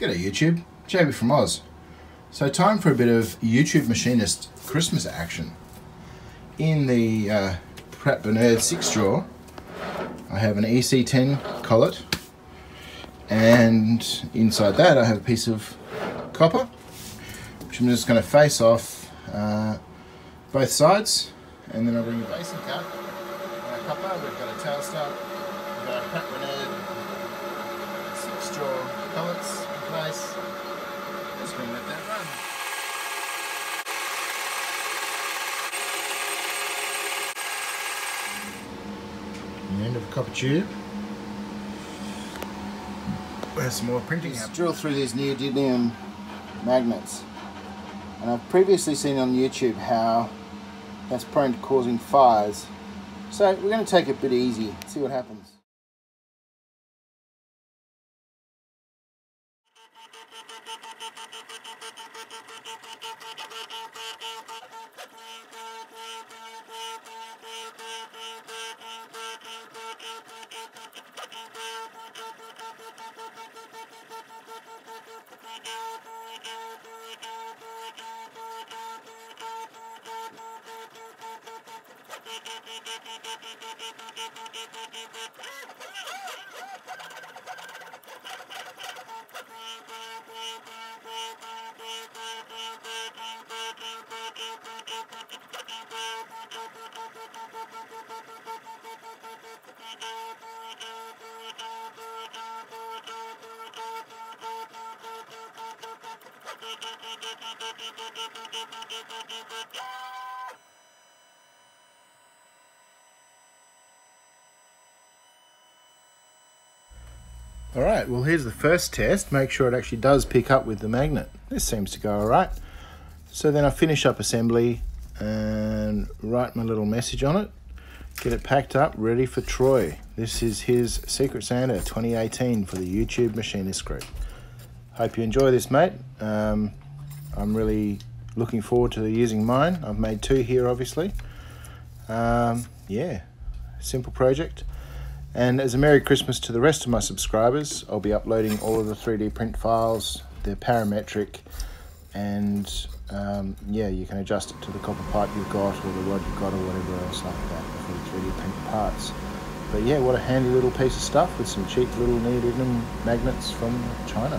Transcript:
G'day YouTube, Jamie from Oz. So time for a bit of YouTube Machinist Christmas action. In the uh, Pratt Burnerd 6 drawer, I have an EC10 collet and inside that I have a piece of copper which I'm just going to face off uh, both sides and then I'll bring the basin cut and a copper, we've got a tailstock, we've got a Pratt Burnerd 6 drawer collets in place. Just going to let that run. The end of a copper tube. There's some more printing Just drill through these neodymium magnets. And I've previously seen on YouTube how that's prone to causing fires. So we're going to take it a bit easy, see what happens. Ha ha ha ha! All right, well here's the first test. Make sure it actually does pick up with the magnet. This seems to go all right. So then I finish up assembly and write my little message on it. Get it packed up, ready for Troy. This is his Secret Santa 2018 for the YouTube Machinist Group. Hope you enjoy this, mate. Um, I'm really looking forward to using mine. I've made two here, obviously. Um, yeah, simple project. And as a Merry Christmas to the rest of my subscribers, I'll be uploading all of the 3D print files, they're parametric, and um, yeah, you can adjust it to the copper pipe you've got or the rod you've got or whatever else like that for the 3D print parts. But yeah, what a handy little piece of stuff with some cheap little neodymium magnets from China.